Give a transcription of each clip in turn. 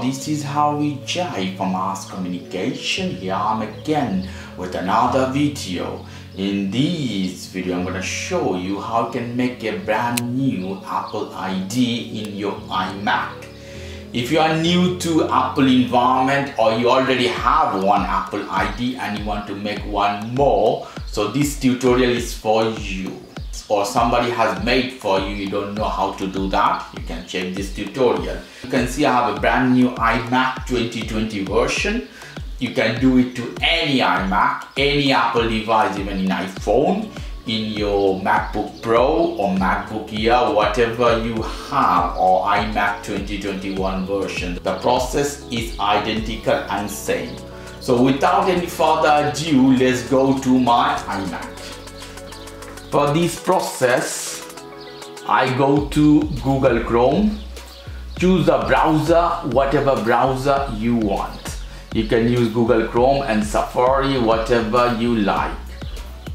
This is Harry J from Aires Communication. Here I'm again with another video. In this video, I'm to show you how you can make a brand new Apple ID in your iMac. If you are new to Apple environment or you already have one Apple ID and you want to make one more, so this tutorial is for you or somebody has made for you, you don't know how to do that, you can check this tutorial. You can see I have a brand new iMac 2020 version. You can do it to any iMac, any Apple device, even in iPhone, in your MacBook Pro or MacBook Air, whatever you have, or iMac 2021 version. The process is identical and same. So without any further ado, let's go to my iMac. For this process, I go to Google Chrome, choose a browser, whatever browser you want. You can use Google Chrome and Safari, whatever you like.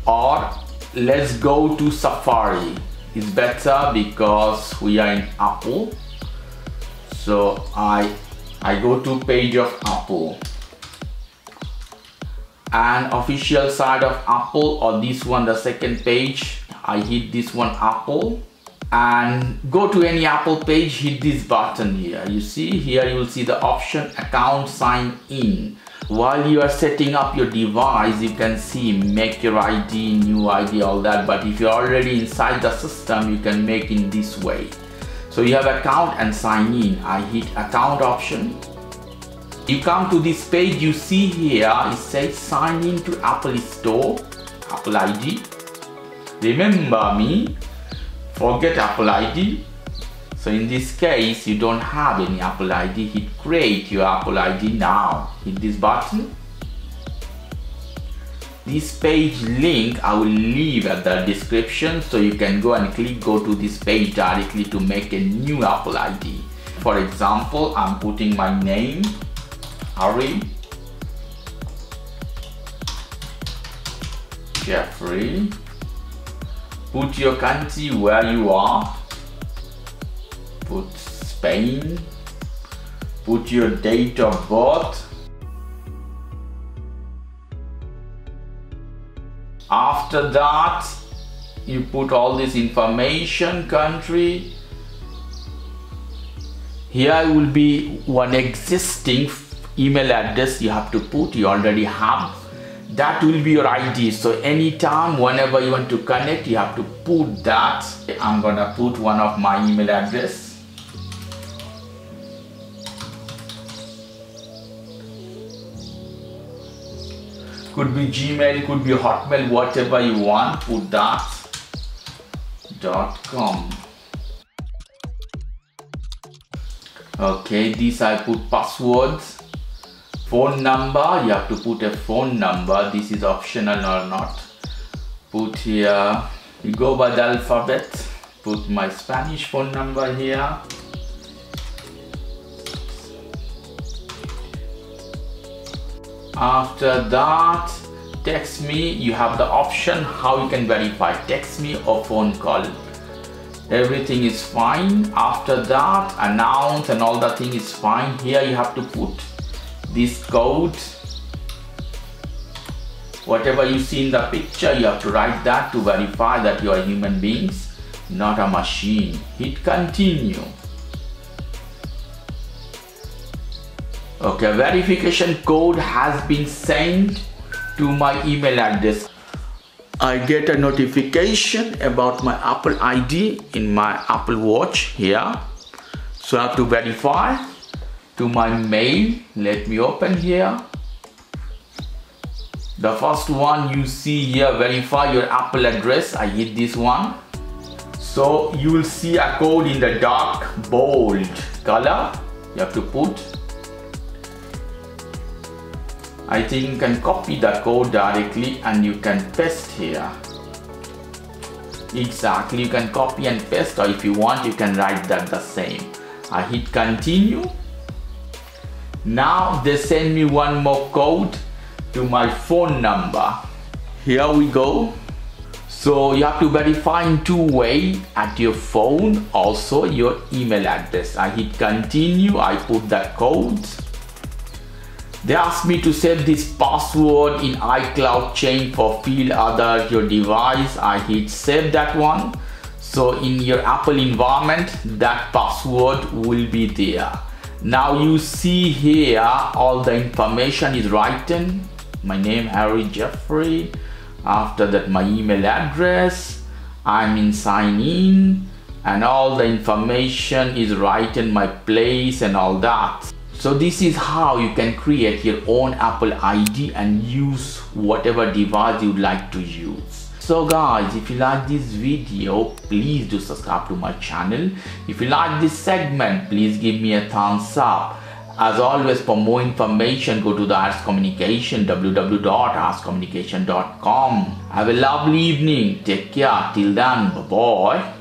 Or let's go to Safari. It's better because we are in Apple. So I, I go to page of Apple and official side of Apple or this one the second page. I hit this one Apple. And go to any Apple page hit this button here. You see here you will see the option account sign in. While you are setting up your device you can see make your ID new ID all that. But if you're already inside the system you can make in this way. So you have account and sign in. I hit account option you come to this page you see here it says sign in to Apple Store Apple ID remember me? Forget Apple ID so in this case you don't have any Apple ID hit create your Apple ID now. Hit this button. This page link I will leave at the description so you can go and click go to this page directly to make a new Apple ID for example I'm putting my name Harry. Jaffrey. Put your country where you are. Put Spain. Put your date of birth. After that you put all this information country. Here will be one existing email address you have to put you already have. That will be your ID so anytime whenever you want to connect you have to put that. I'm gonna put one of my email address. Could be Gmail could be Hotmail whatever you want put that. Dot com. Okay this I put passwords phone number you have to put a phone number. This is optional or not. Put here you go by the alphabet. Put my Spanish phone number here. After that text me. You have the option how you can verify. Text me or phone call. Everything is fine. After that announce and all the thing is fine. Here you have to put this code. Whatever you see in the picture you have to write that to verify that you are human beings not a machine. Hit continue. Okay verification code has been sent to my email address. I get a notification about my Apple ID in my Apple Watch here. So I have to verify to my mail. Let me open here. The first one you see here, verify your Apple address. I hit this one. So you will see a code in the dark bold color. You have to put I think you can copy the code directly and you can paste here. Exactly, you can copy and paste or if you want you can write that the same. I hit continue. Now they send me one more code to my phone number. Here we go. so you have to verify in two way at your phone also your email address i hit continue i put the code. they ask me to set this password in iCloud chain for field other your device. I hit save that one. So in your Apple environment, that password will be there. Now you see here, all the information is written. My name Harry Jaffrey. After that, my email address. I'm in sign in and all the information is written, my place and all that. So this is how you can create your own Apple ID and use whatever device you like to use. So guys, if you like this video, please do subscribe to my channel. If you like this segment, please give me a thumbs up. As always, for more information, go to the Aires Communication, www.airescommunication.com Have a lovely evening. Take care. Till then, bye-bye.